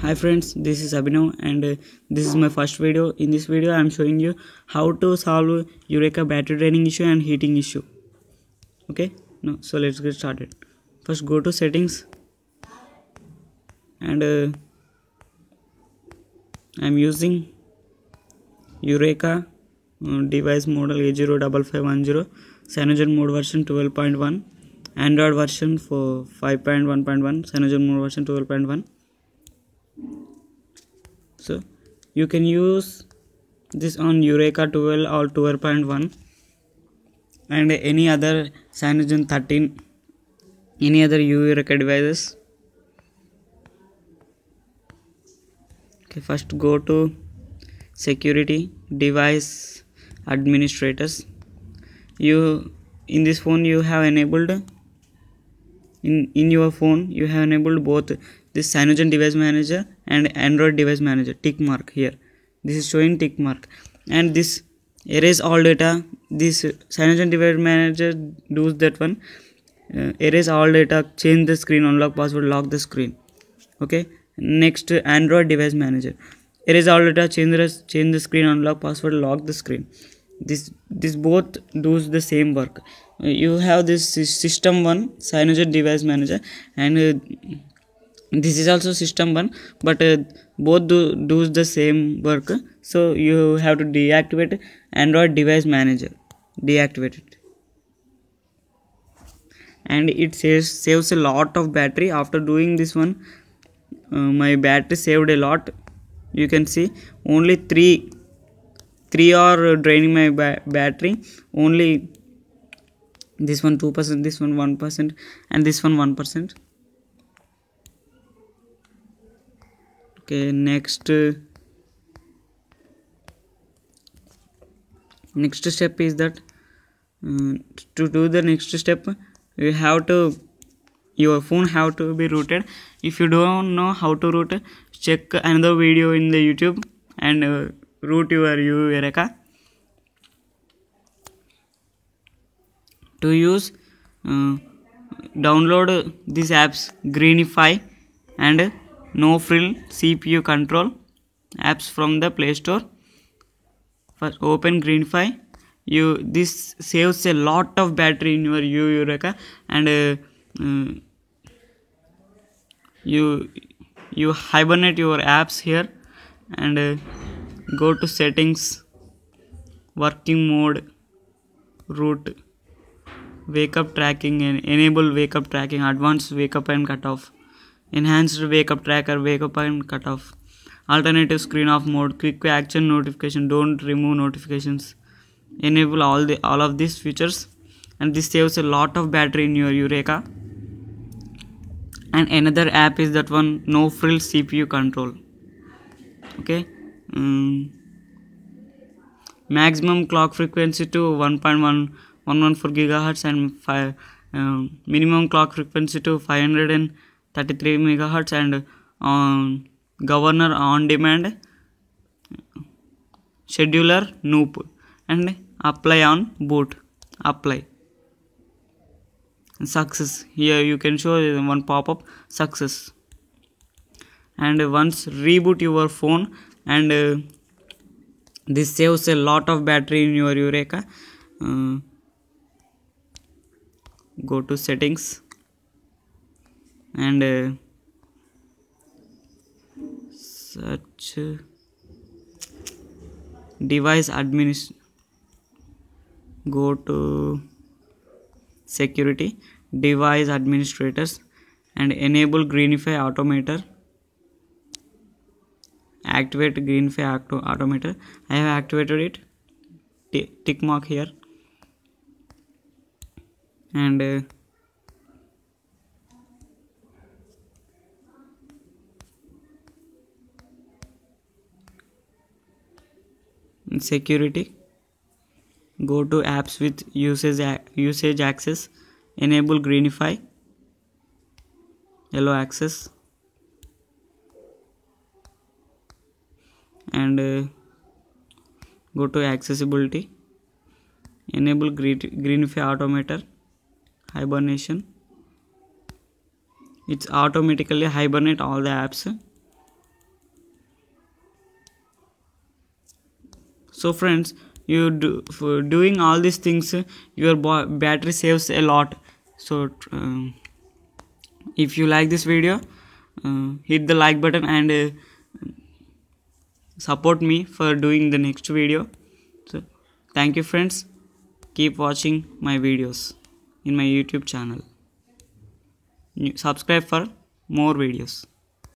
hi friends this is abhinav and uh, this is my first video. In this video i am showing you how to solve Yureka battery draining issue and heating issue. Okay? No so let's get started. First go to settings and uh, i'm using Yureka uh, device model a05510 cyanogen mode version 12.1 android version for 5.1.1 cyanogen mode version 12.1 so you can use this on Yureka 12 or 12.1 and any other cyanogen 13 any other Yureka devices. Okay first go to security device administrators. You in this phone you have enabled in in your phone you have enabled both this cyanogen device manager and android device manager tick mark here. This is showing tick mark. And this erase all data this cyanogen device manager does that one. Uh, erase all data change the screen unlock password lock the screen. Okay? Next android device manager. Erase all data change the change the screen unlock password lock the screen. This this both does the same work. You have this system one cyanogen device manager and uh, this is also system one but uh, both do does the same work. So you have to deactivate android device manager. Deactivate it. And it saves saves a lot of battery. After doing this one uh, my battery saved a lot. You can see only three three are draining my ba battery. Only this one 2% this one 1% and this one 1% next. Uh, next step is that uh, to do the next step you have to your phone have to be rooted. If you don't know how to root check another video in the youtube and uh, root your Yureka. To use uh, download these apps greenify and no frill cpu control apps from the play store. First open greenify you this saves a lot of battery in your Yureka. And uh, uh, you you hibernate your apps here. And uh, go to settings working mode root wake up tracking and enable wake up tracking advanced wake up and cut off enhanced wake up tracker wake up and cut off. Alternative screen off mode quick action notification don't remove notifications. Enable all the all of these features. And this saves a lot of battery in your Yureka. And another app is that one no frill cpu control. Okay? Um, maximum clock frequency to 1.114 gigahertz and five, um, minimum clock frequency to 533 megahertz and governor on demand scheduler noop and apply on boot apply. Success. Here you can show one pop-up success. And once reboot your phone and uh, this saves a lot of battery in your Yureka. Uh, go to settings and uh, search device administ go to security device administrators and enable greenify automator. Activate greenify auto automator. I have activated it. T tick mark here. And uh, security. Go to apps with usage usage access. Enable greenify. Yellow access. And uh, go to accessibility. Enable greenify automator. Hibernation. It's automatically hibernate all the apps so friends you do for doing all these things your battery saves a lot. So um, if you like this video uh, hit the like button and uh, support me for doing the next video. So thank you friends. Keep watching my videos in my youtube channel. Subscribe for more videos